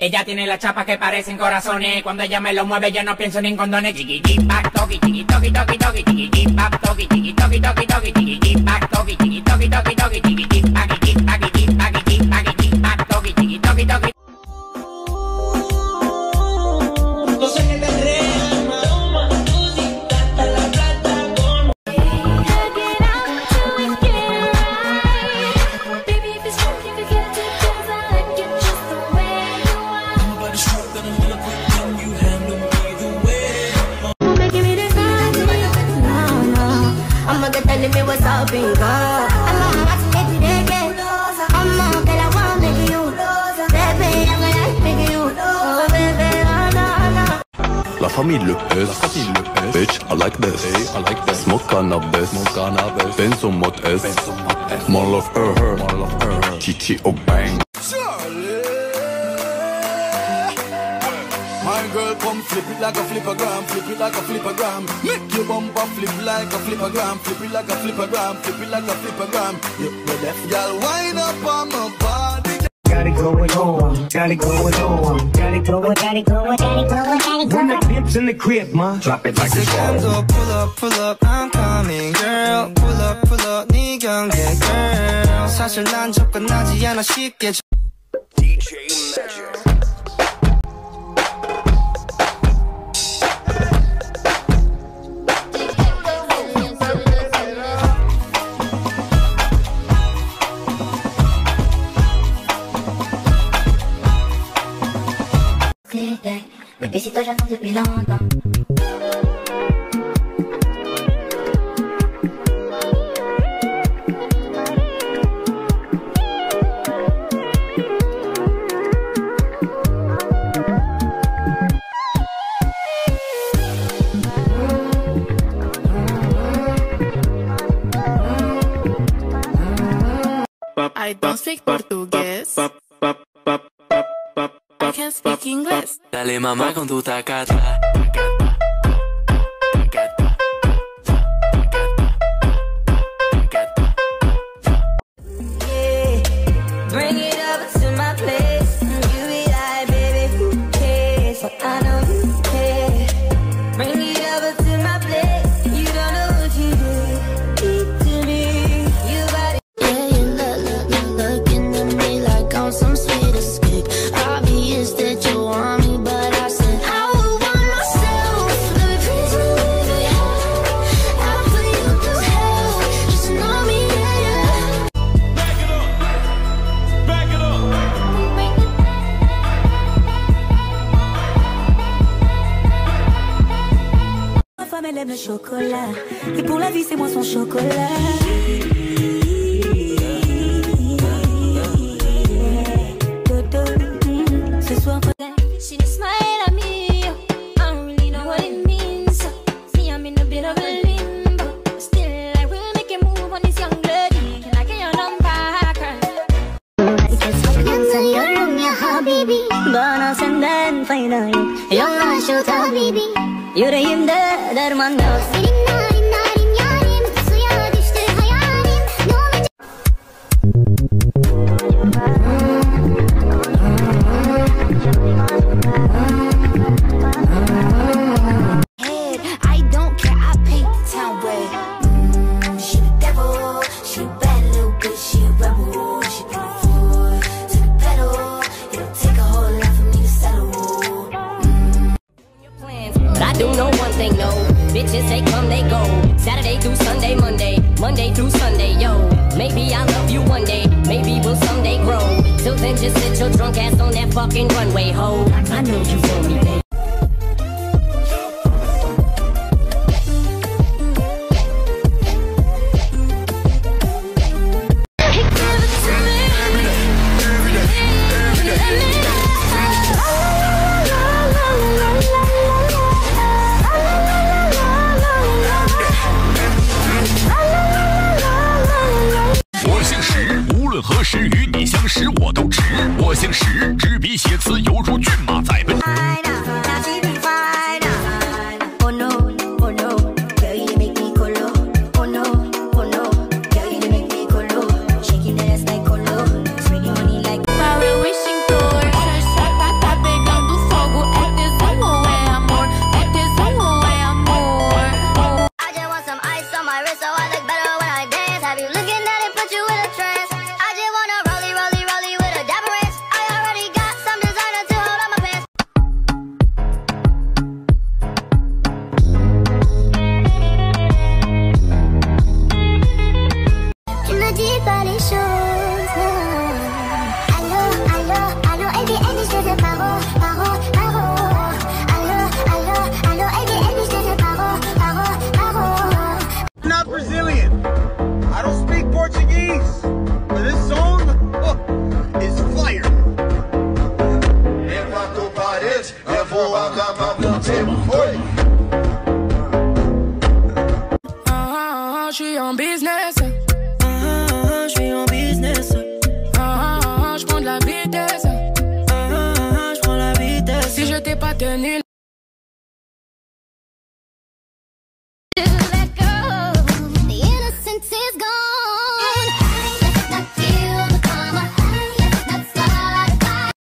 Ella tiene las chapas que parecen corazones. Cuando ella me lo mueve, yo no pienso ni en condones. Chiquitín, back, toqui, chiqui, toqui, toqui, toqui, chiquitín, toqui, chiqui, toqui, toqui, toqui, chiquitín, toqui, chiqui, toqui, toqui, toqui, telling me what's up and go. I'm on watching it today, I'm on that I want making you. Baby, I'm gonna like you. Oh, baby, oh, no, no. La famille le S, bitch, I like this, I like this. Smoke cannabis, smoke cannabis. Benz on mode S, more love her, her, more love her. TTO bang. My girl, come flip it like a flippergram, flip it like a flippergram. Make your bumper flip like a flippergram, flip it like a flippergram, flip it like a flippergram. You the left, girl, wind up on my body. Got it going on, got it going on, got it going, got it going, got it going, got it going. When the pips in the crib, ma, drop it like it's hot. So pull up, pull up, I'm coming, girl. Pull up, pull up, 네 경계, girl. 사실 난 접근하지 않아 쉽게. Mes besitos j'attends depuis longtemps. I don't speak Portuguese. Speak English. Dale mamá con tu tacata. Le chocolat. Et pour la vie c'est moi son chocolat. Smile at me I don't really know what it means See I'm in a bit of a limbo still I will make a move on this young lady Can I get your number? Inside your room, ya habibi Yüreğimde derman yok Seninle Saturday through Sunday, Monday. Monday through Sunday, yo. Maybe I'll love you one day. Maybe we'll someday grow. Till then, just sit your drunk ass on that fucking runway, ho. I know you want me, babe. 何时与你相识，我都值。我姓石，执笔写词犹如骏马在奔。This song oh, is fire. Levanto paredes, levo a She on business.